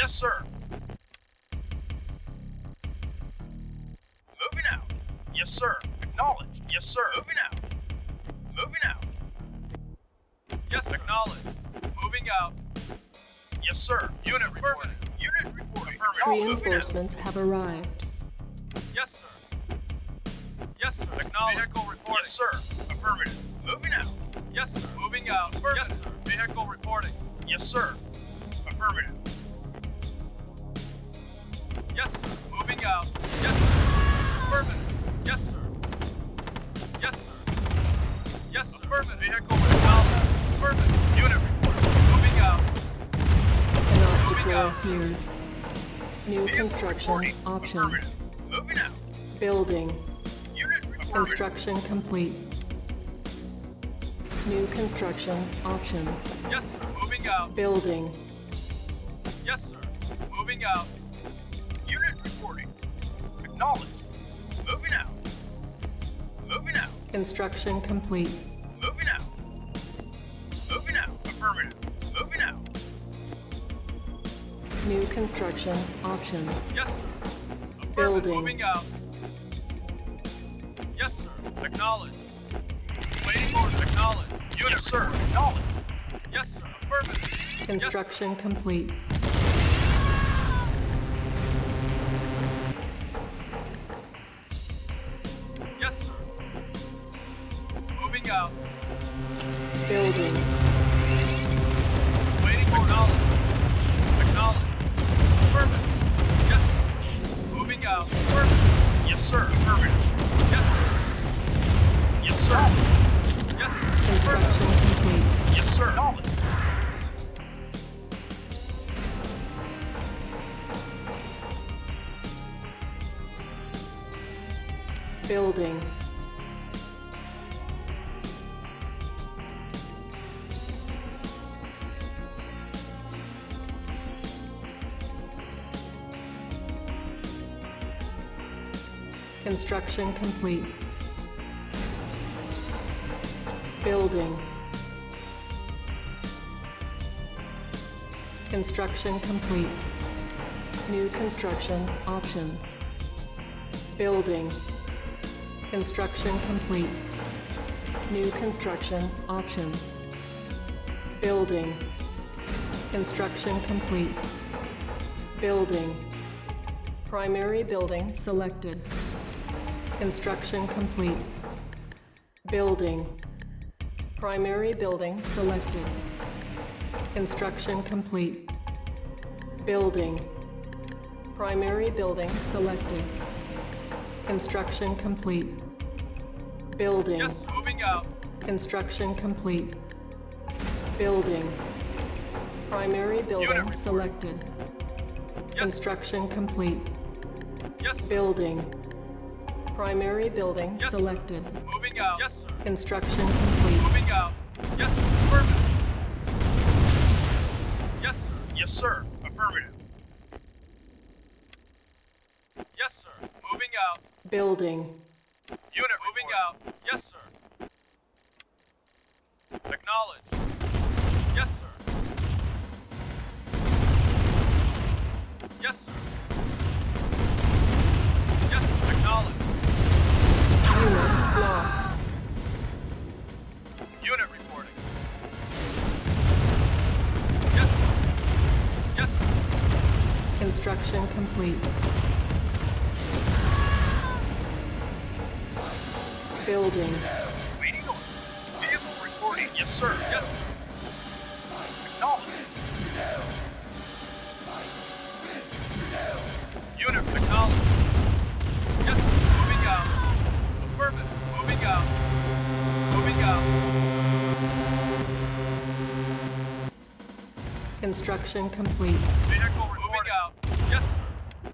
Yes, sir. Moving out. Yes, sir. Acknowledged. Yes, sir. Moving out. Moving out. Yes, sir. Acknowledged. Moving out. Yes, sir. Unit reporting. Unit reporting. Affirmative. Reinforcements have arrived. Yes, sir. Yes, sir. Acknowledged. Vehicle reporting. Yes, sir. Affirmative. Moving out. Yes, sir. Moving out. Yes, sir. Vehicle reporting. Yes, sir. Affirmative. Yes, sir. Moving out. Yes, sir. Affirmative. Yes, sir. Yes, sir. Yes, sir. Affirmative. Vehicle acknowledged. Affirmative. Unit reporting. Moving out. Moving out. here. New Vehicle construction reporting. options. Moving out. Building. Unit. Construction complete. New construction options. Yes, sir. Moving out. Building. Yes, sir. Moving out. Acknowledged. Moving out. Moving out. Construction complete. Moving out. Moving out. Affirmative. Moving out. New construction options. Yes, sir. Building. Moving out. Yes, sir. Acknowledged. Waiting orders. Acknowledged. Unit Yes, sir. Acknowledged. Yes, sir. Affirmative. Construction complete. Construction complete. Building. Construction complete. New construction options. Building. Construction complete. New construction options. Building. Construction complete. Building. Primary building selected. Construction complete. Building. Primary building selected. Construction complete. Building. Primary building selected. Construction complete. Building. Yes, moving out. Construction complete. Building. Primary building selected. Yes, Construction complete. yes. Building. Primary building Yes, selected. Moving out. Yes, sir. Construction complete. Moving out. Yes, sir. Affirmative. Yes, sir. Yes, sir. Affirmative. Yes, sir. Moving out. Building. Unit moving out. Yes, sir. Acknowledged. Yes, sir. Yes, sir. Yes, sir. Unit lost. Unit reporting. Yes. Yes. Construction complete. Building. Waiting order. Vehicle reporting. Yes, sir. Yes, Construction complete. Vehicle moving out. Yes, sir.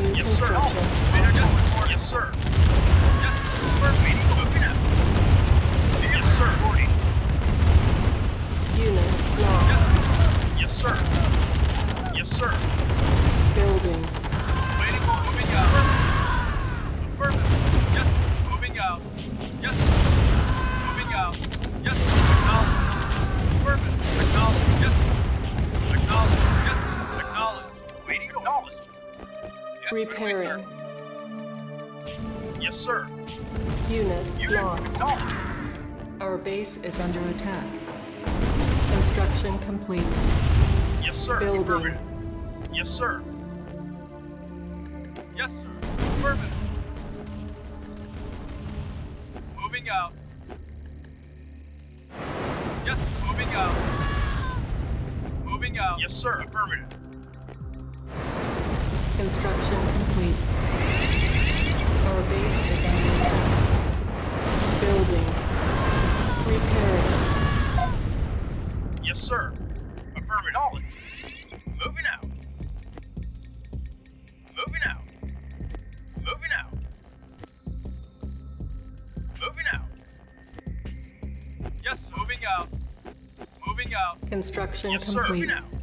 New Yes, sir. construction. Vehicle reporting. Yes, sir. Base is under attack. Construction complete. Yes, sir. Building. Yes, sir. Yes, sir. Affirmative. Moving out. Yes, moving out. Moving out. Yes, sir. Affirmative. Construction complete. Our base is under attack. Building. Repairing. Yes, sir. Affirmative. Acknowledged. Moving out. Moving out. Moving out. Moving out. Yes, moving out. Moving out. Construction Yes, sir. complete. Moving out.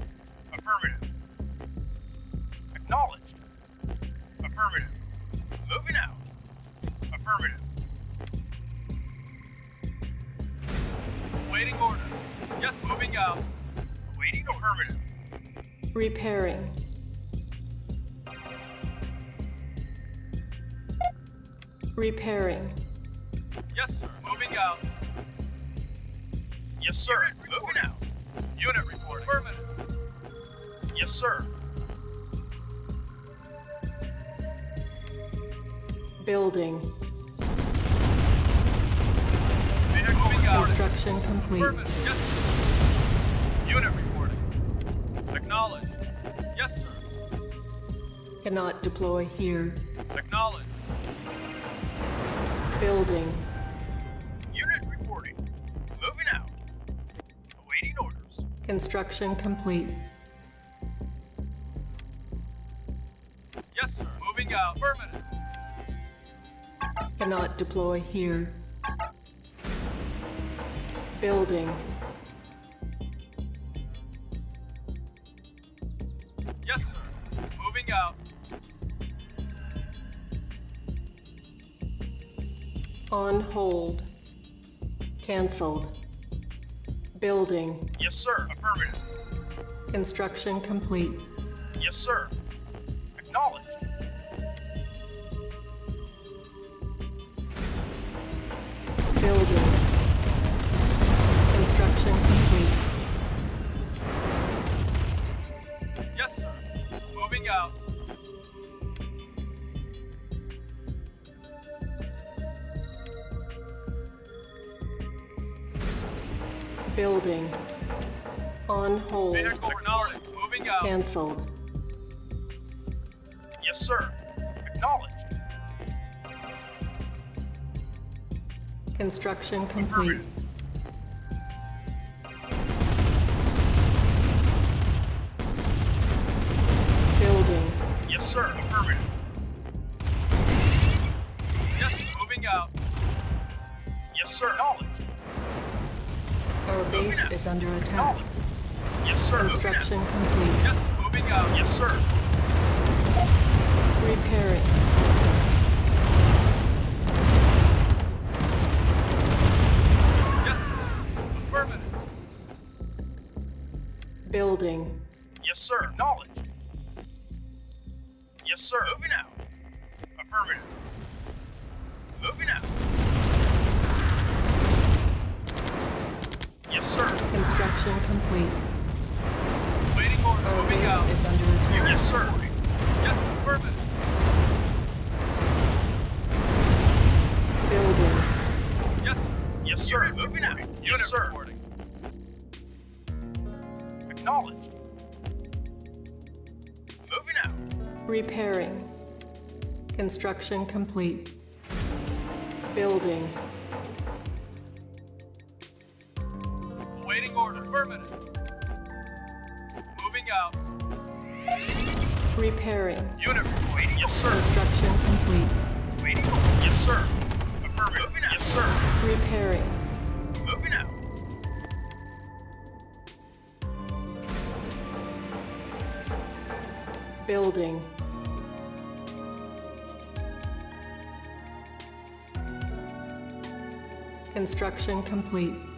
Here. Acknowledged. Building. Unit reporting. Moving out. Awaiting orders. Construction complete. Yes, sir. Moving out. Affirmative. Cannot deploy here. Building. Cancelled. Building. Yes, sir. Affirmative. Construction complete. Yes, sir. Moving out. Cancelled. Yes, sir. Acknowledged. Construction complete. Building. Yes, sir. Affirmative. Yes, sir. Moving out. Yes, sir. Acknowledged. Our base is under attack. Yes, sir. Construction complete. Yes, moving out. Yes, sir. Repairing. Yes, sir. Affirmative. Building. Yes, sir. Acknowledged. Construction complete. Building. Waiting order. Affirmative. Moving out. Repairing. Unit reporting. Yes, sir. Construction complete. Waiting. Yes, sir. Affirmative. Moving out. Yes, sir. Repairing. Moving out. Building. Construction complete.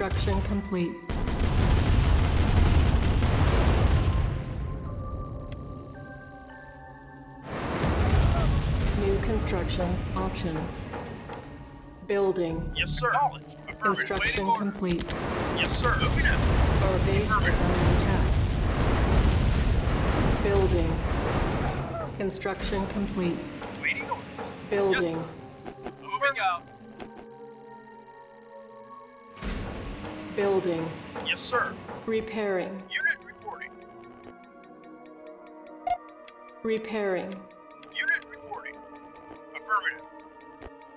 Construction complete. New construction options. Building. Yes, sir. Affirmative. Construction order. complete. Yes, sir. Moving out. Our base is under attack. Building. Construction complete. Building. Moving out. Building. Yes, sir. Repairing. Unit reporting. Repairing. Unit reporting. Affirmative.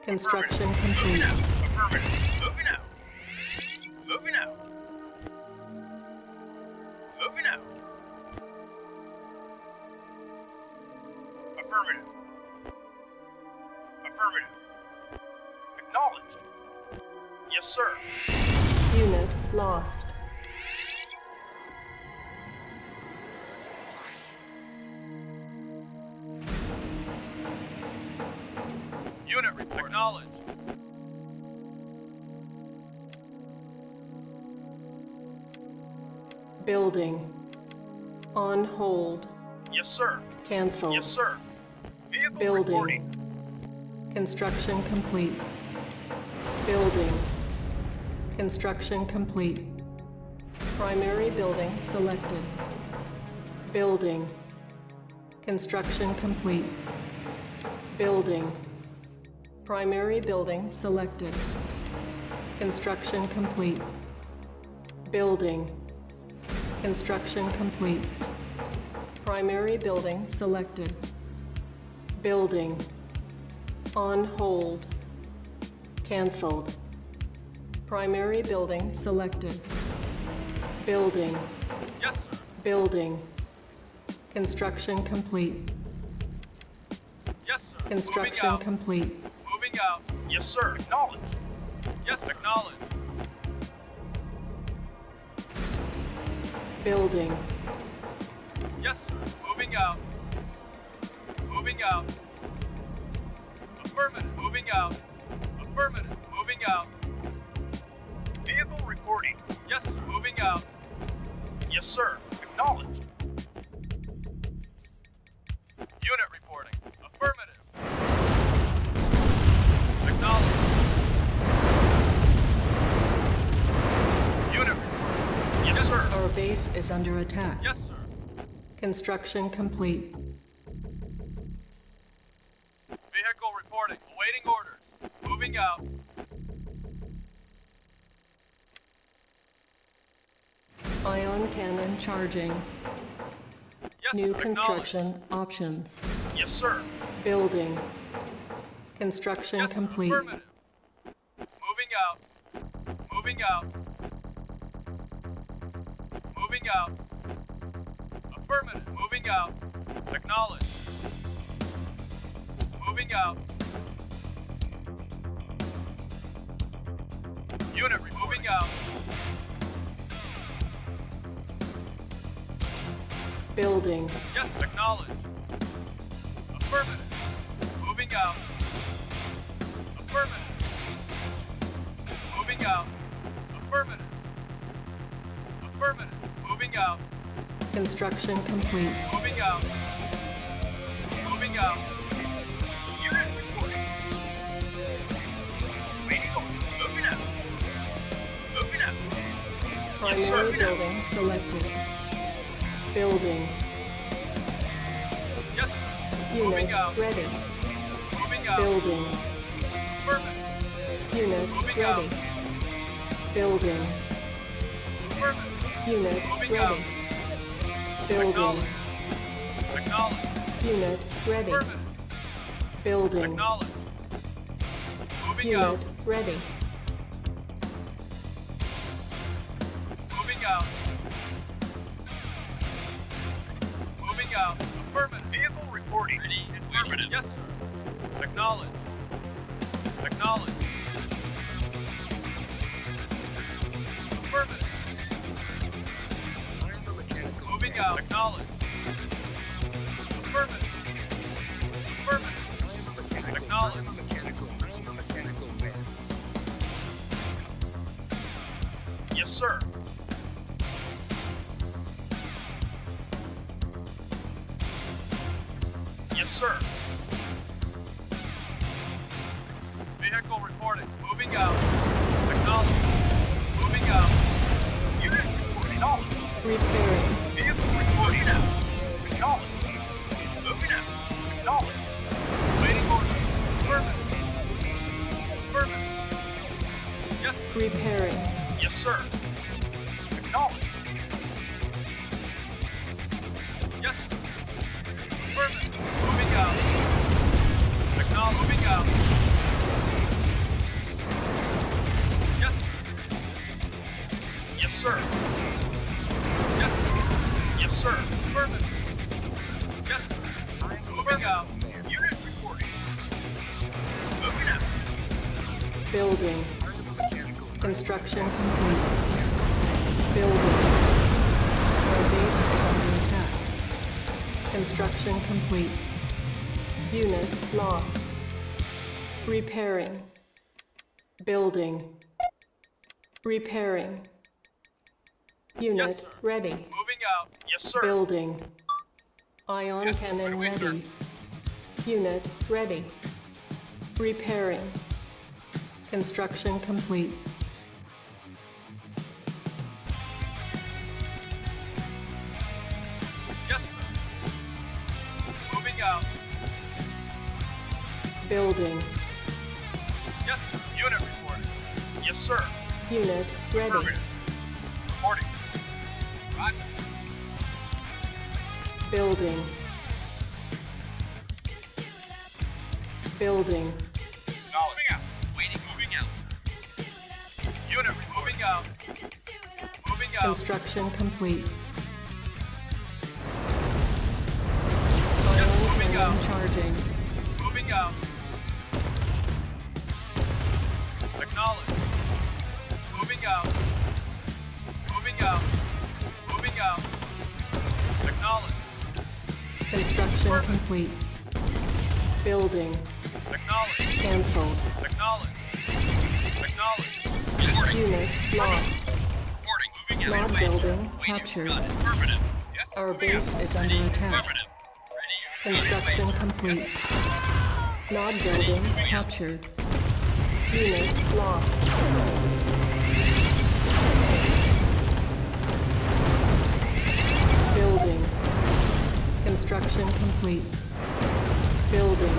Construction Moving complete. Affirmative. Lost. Unit report. Acknowledge. Building. On hold. Yes, sir. Cancel. Yes, sir. Vehicle Building. reporting. Construction complete. Building. Construction complete. Primary building selected. Building. Construction complete. Building. Primary building selected. Construction complete. Building. Construction complete. Primary building selected. Building. On hold. Cancelled. Primary building selected. Building. Yes, sir. Building. Construction complete. Yes, sir. Construction Moving complete. Moving out. Yes, sir. Acknowledged. Yes, sir. Acknowledge. Building. Yes, sir. Moving out. Moving out. Affirmative. Moving out. Affirmative. Moving out. Vehicle reporting. Yes. Moving out. Yes, sir. Acknowledged. Unit reporting. Affirmative. Acknowledge. Unit reporting. Yes, sir. Our base is under attack. Yes, sir. Construction complete. Charging. Yes, New construction options. Yes, sir. Building. Construction Yes, complete. Moving out. Moving out. Moving out. Affirmative. Moving out. Acknowledge. Moving out. Unit moving out. Building. Yes, acknowledge. Affirmative. Moving out. Affirmative. Moving out. Affirmative. Affirmative. Moving out. Construction complete. Moving out. Moving out. Unit reporting. Waiting. Moving out. Moving out. Primary sir. building selected. Building. Yes. Unit Moving ready. Moving out. Building. Affirmative. Unit Moving ready. out. Building. Affirmative. Unit Moving ready. Building. Acknowledge. Unit ready. Affirmative. Building. Acknowledge. Moving out. Unit ready. Yes, sir. Yes, sir. Vehicle reporting. Moving out. Acknowledge. Moving out. Unit reporting. Oh. Acknowledged. Repairing. Sir. Repairing. Yes, sir. Construction complete. Unit lost. Repairing. Building. Repairing. Unit sir. ready. Moving out. Yes, sir. Building. Ion Yes, cannon right away, sir. ready. Unit ready. Repairing. Construction complete. Building. Yes. Unit reporting. Yes, sir. Unit ready. Reporting. Roger. Building. Building. Moving out. Waiting. Moving out. Unit moving out. Moving out. Construction complete. Yes, moving out. charging. Moving out. Moving out. Moving out. Moving out. Acknowledge. Construction complete. Building. Acknowledge. Cancelled. Acknowledge. Acknowledge. Reporting. Unit lost. Reporting. Moving out. Nod building captured. Affirmative. Yes. Our out. base is under attack. Affirmative. Construction complete. Nod building captured. Unit lost. Complete. Building.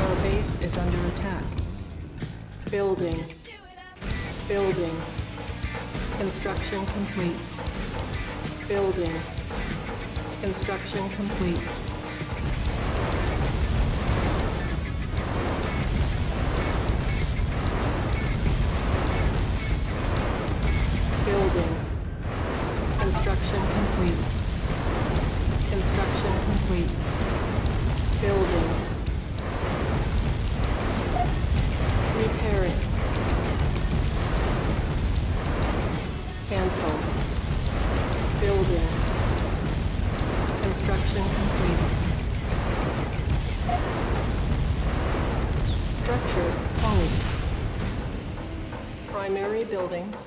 Our base is under attack. Building. Building. Construction complete. Building. Construction complete.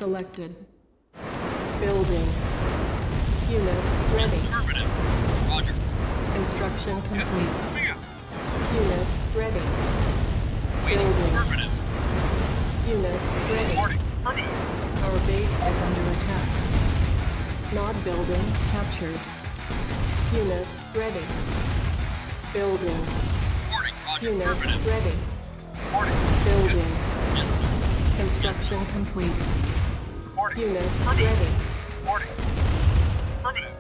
Selected. Building. Unit ready. Affirmative. Roger. Construction complete. Out. Unit ready. Waiting. Building. Affirmative. Unit ready. Our base is under attack. Nod building captured. Unit ready. Building. Reporting. Roger. Unit ready. Reporting. Building. Yes. Construction complete. Unit ready. Reporting. Affirmative.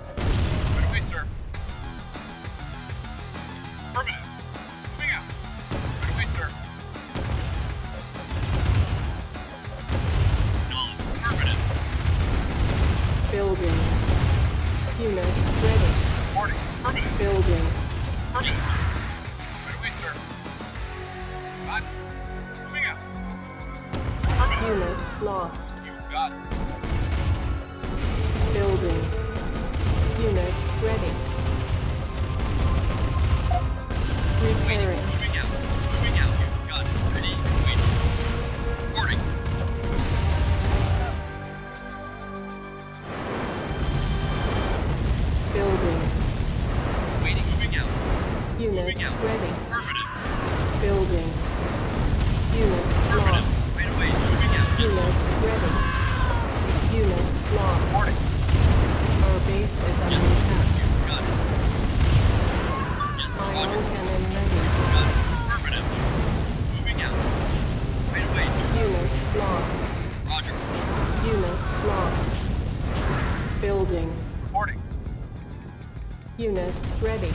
Unit ready.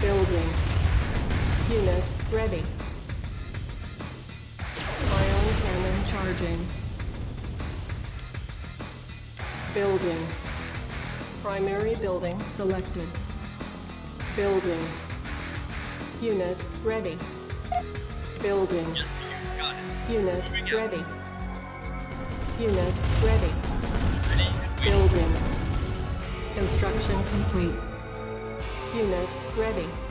Building. Unit ready. Ion cannon charging. Building. Primary building selected. Building. Unit ready. Building. Unit ready. Unit ready. Building. Construction complete. Unit ready.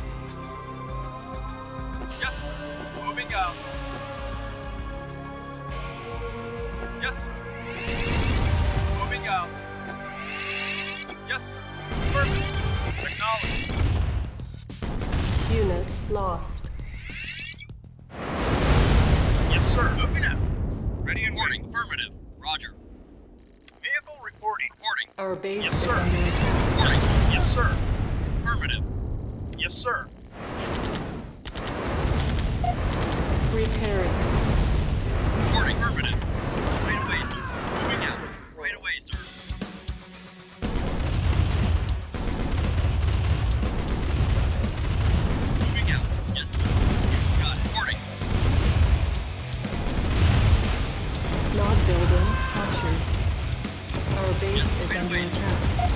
branch out.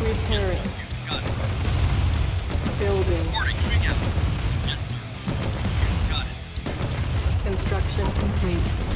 Repairing. Building. Construction complete.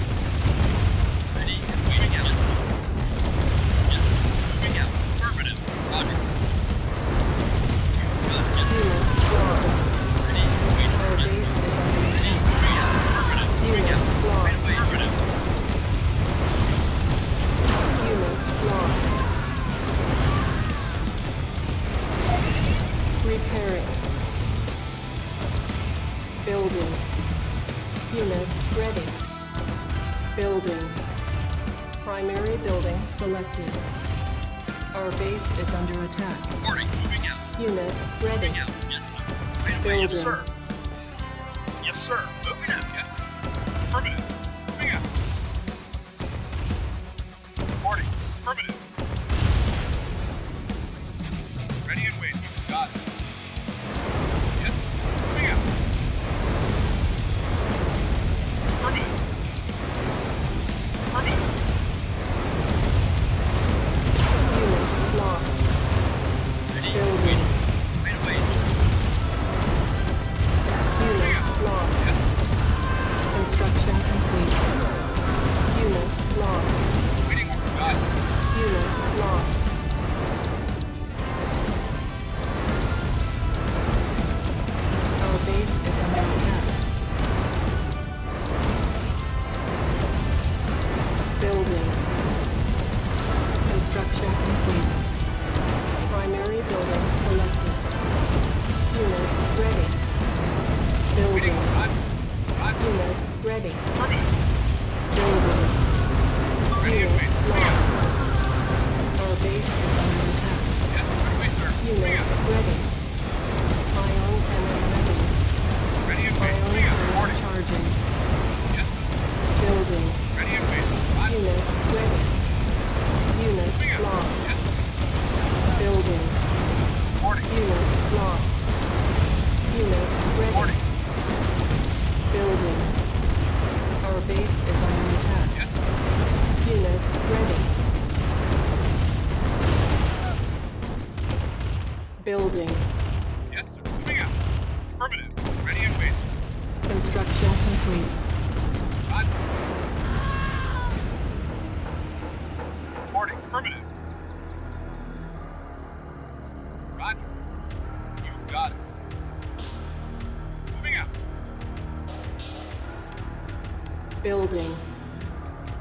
Building.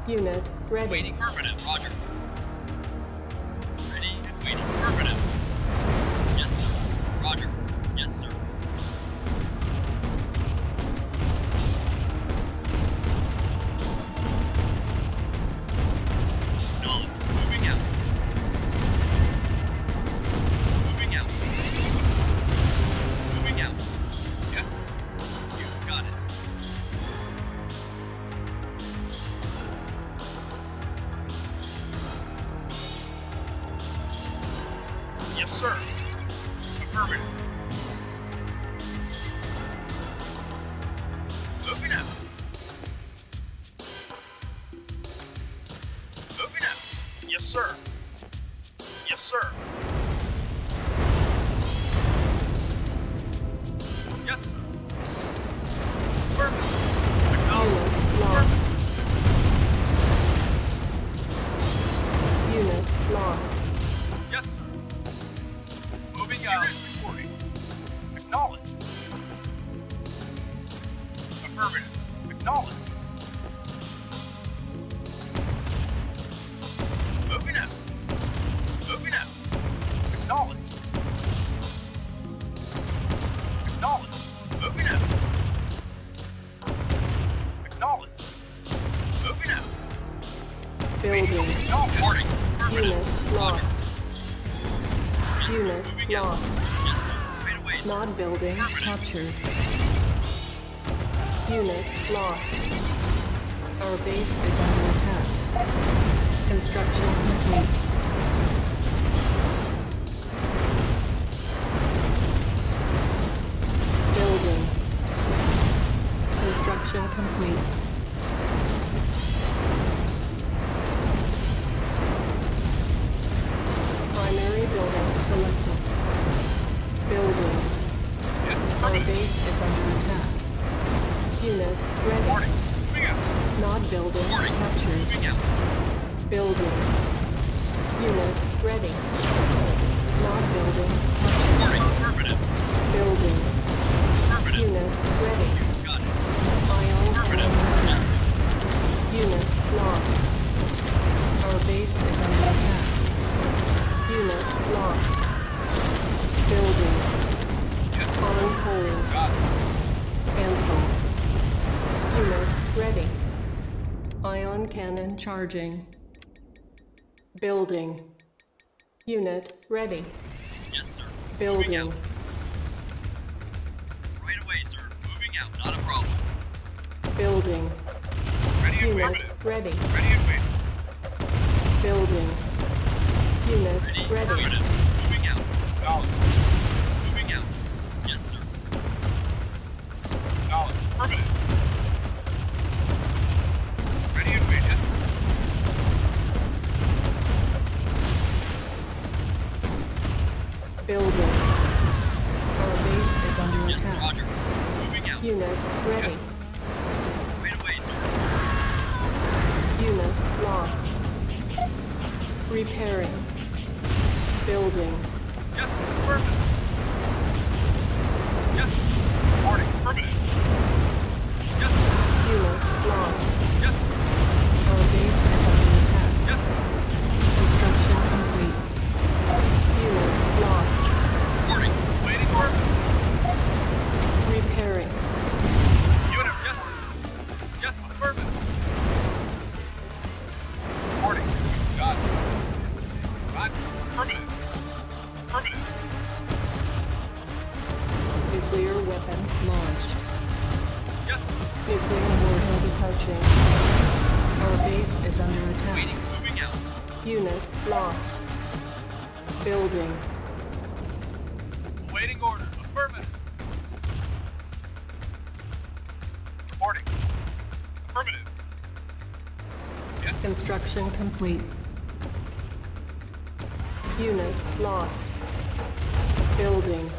Unit ready. Waiting. Affirmative. Roger. Captured. Unit lost. Our base is under attack. Construction complete. Ready. Ion cannon charging. Building. Unit ready. Yes, sir. Building. Right away, sir. Moving out. Not a problem. Building. Ready and Unit ready. Ready and. Building. Unit Ready. ready. Moving out. Acknowledged. Moving out. Yes, sir. Affirmative. Building. Our base is under Yes, attack. Roger. Moving out. Unit ready. Yes. Right away, sir. Unit lost. Repairing. Building. Yes, affirmative. Yes, Warning. Affirmative. yes, Unit lost. yes, base is under attack. yes, Construction complete. Unit lost. Warning. waiting order. Repairing. Unit, yes, yes, affirmative. Warning. Got it. Got it. Affirmative. Affirmative. Nuclear weapon launched. Yes, Nuclear warhead approaching. Our base is under attack. Waiting. Moving out. Unit lost. Building. waiting order. Affirmative. Reporting. Affirmative. Yes. Construction complete. Unit lost. Building.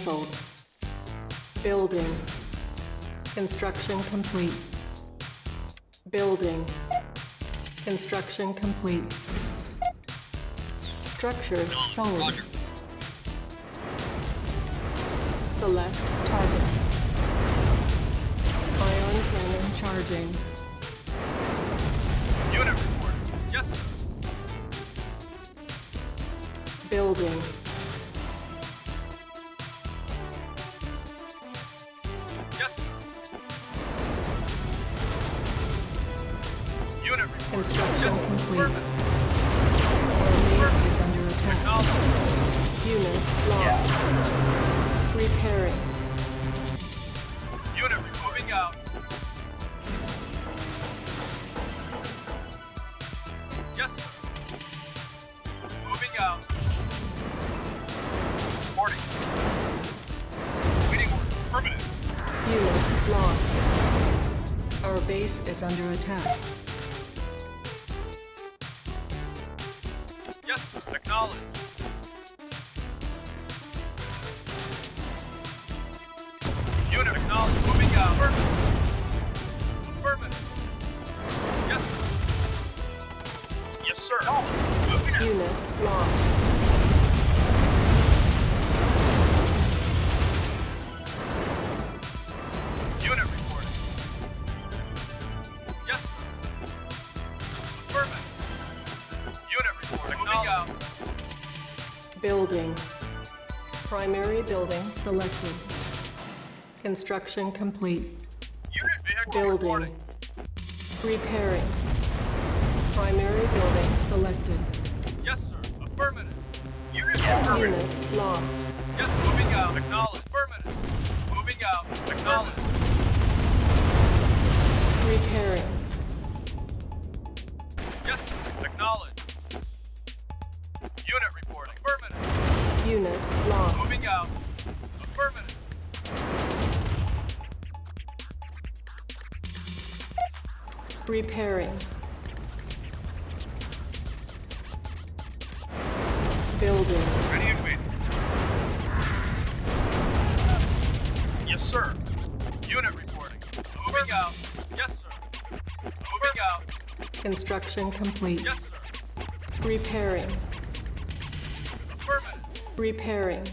Cancelled. Building. Construction complete. Building. Construction complete. Structure sold. Select target. Ion cannon charging. Unit report. Yes, sir. Building. Construction Yes, complete. Our base is under attack. Acknowledged. Unit lost. Repairing. Unit moving out. Yes, sir. Moving out. Reporting. Waiting order. Affirmative. Unit lost. Our base is under attack. Selected. Construction complete. Unit vehicle Building. reporting. Repairing. Primary building selected. Yes, sir. Affirmative. Unit affirmative. Unit lost. Yes, moving out. Acknowledged. Affirmative. Moving out. Acknowledged. Repairing. Repairing. Building. Ready and waiting. Yes, sir. Unit reporting. Moving out. Yes, sir. Moving out. Construction complete. Yes, sir. Repairing. Affirmative. Repairing.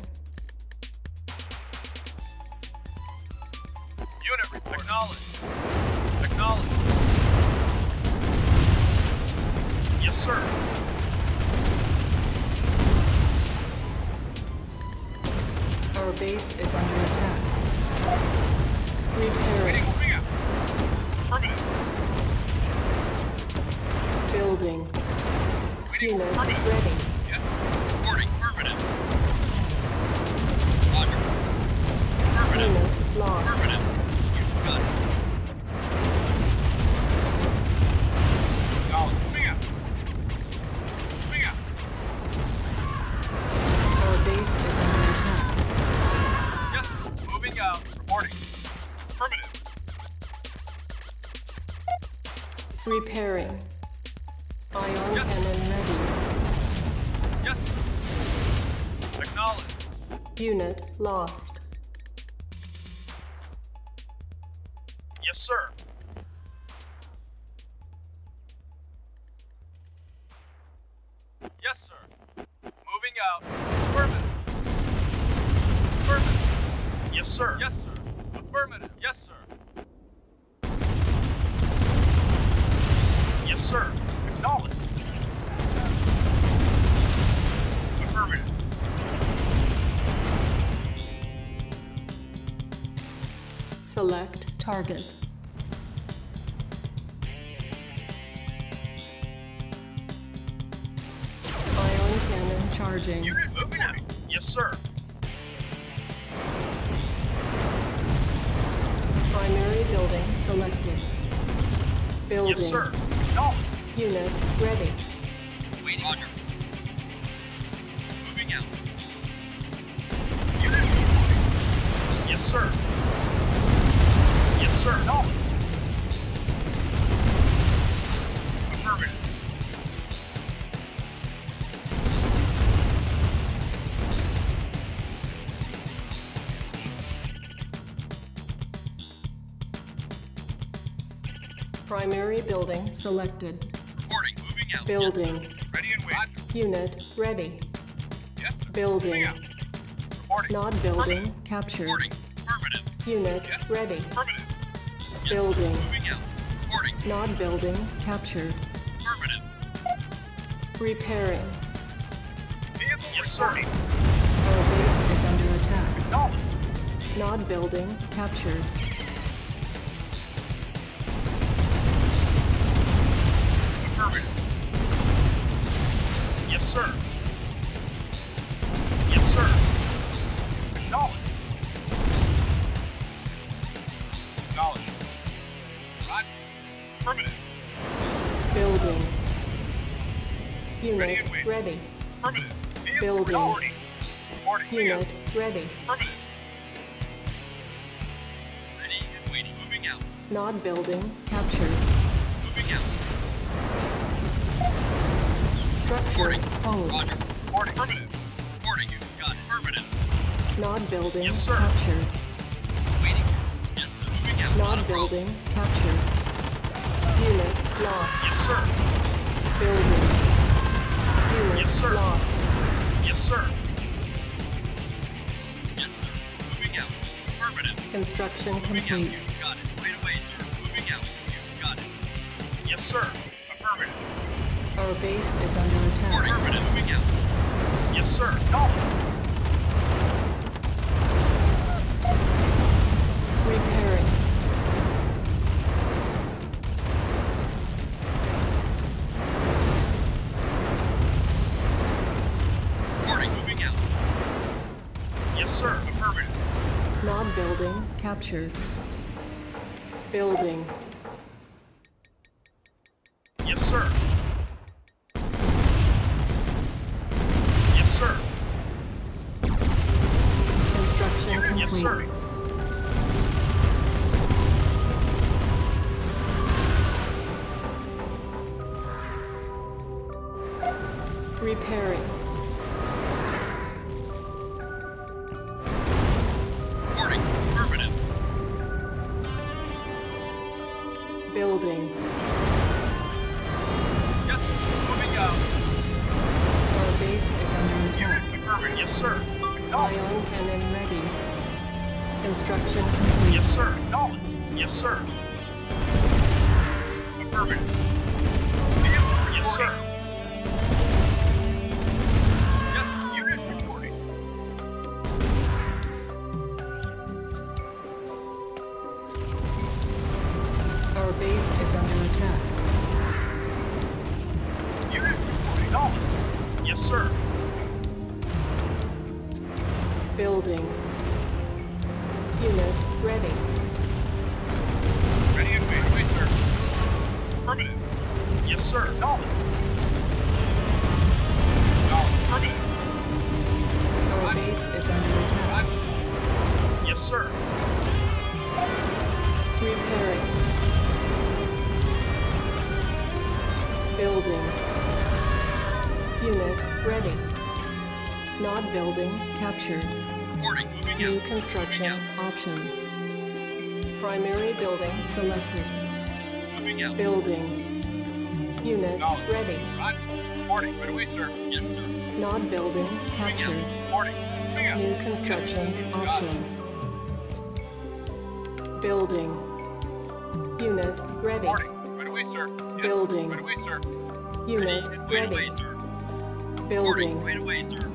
Lost. Target. Building selected. Reporting. Moving out. Building. Ready and wait. Unit ready. Yes, sir. Building. Reporting. Nod building captured. Reporting. Affirmative. Unit Yes, ready. Affirmative. Yes, Building. Moving out. Reporting. Nod building captured. Affirmative. Repairing. Vehicle yes, sir. Our base is under attack. Acknowledged. Nod building captured. Reporting. owned. Roger. Reporting. Affirmative. Reporting. You got it. Affirmative. Nod building Yes, sir. captured. Waiting. Yes, sir. Moving out. Problem. building captured. Unit lost. Yes, sir. Building. Unit Yes, sir. lost. Yes, sir. Yes, sir. Moving out. Affirmative. Construction Moving out. complete. You got it. Right away, sir. Moving out. You got it. Yes, sir. Our base is under attack. Reporting. Affirmative. Moving out. Yes, sir. Acknowledged. Repairing. Reporting. Moving out. Yes, sir. Affirmative. Nod building captured. Building. Building. Yes, moving out. Our base is under attack. Unit. Yes, sir. Ion cannon ready. Construction complete. Yes, sir. Acknowledged. Yes, sir. Affirmative. Vehicle yes, sir. Primary building selected. Moving out. Building. Unit ready. Reporting. Right away, sir. Yes, sir. Nod building captured. Out. New construction options. Building. Unit ready. Reporting. Right away, sir. Yes. Building. Right away, sir. Unit Ready wait away, sir. Building. Right away, sir.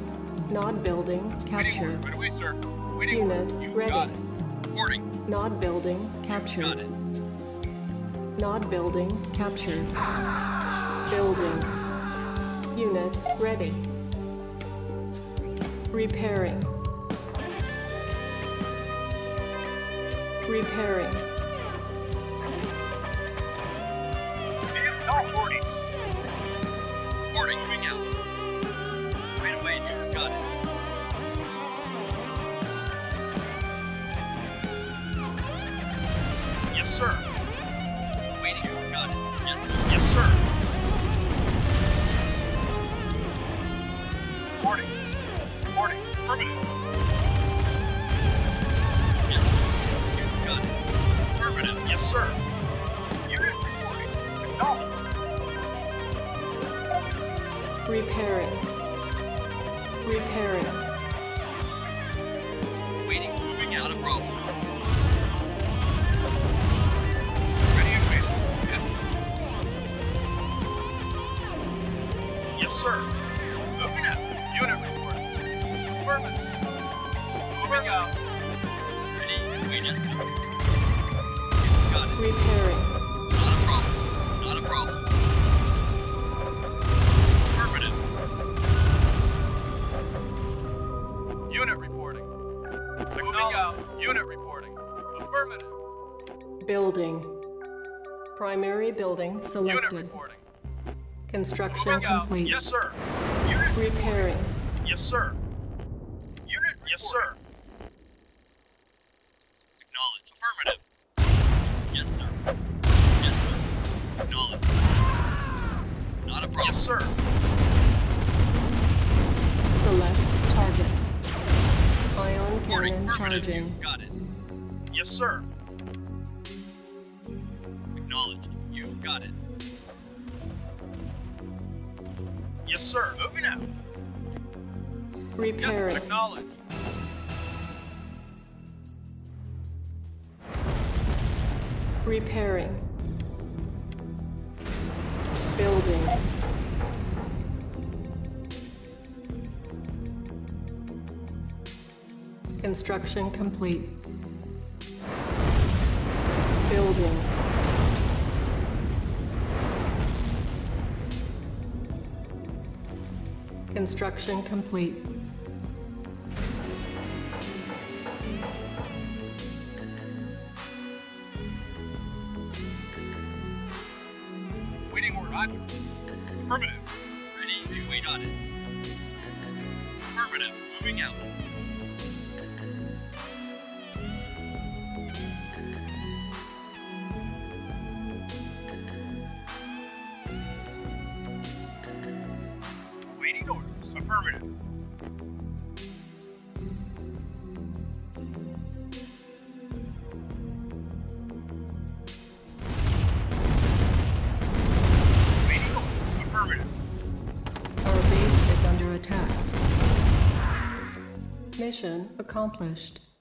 Nod building Waiting captured. Right away, sir. Waiting Unit ready. got it. Nod building Got captured. it. Nod building captured. Building. Unit ready. Repairing. Repairing. 40. Reporting. Affirmative. Moving out. Ready and waiting. Yes, sir. Got it. Repairing. Not a problem. Not a problem. Affirmative. Unit reporting. Moving out. Unit reporting. Affirmative. Building. Primary building Unit selected. reporting. Construction complete. Yes, sir. Unit. Repairing. Yes, sir. Unit. Yes, sir. Acknowledge. Affirmative. Yes, sir. Yes, sir. Acknowledge. Not a problem. Yes, sir. Select target. Ion Reporting. cannon charging. Got it. Yes, sir. Acknowledged. You got it. Yes, sir. Moving out. Repairing. Acknowledged. Repairing. Building. Construction complete. Building. Construction complete. Accomplished.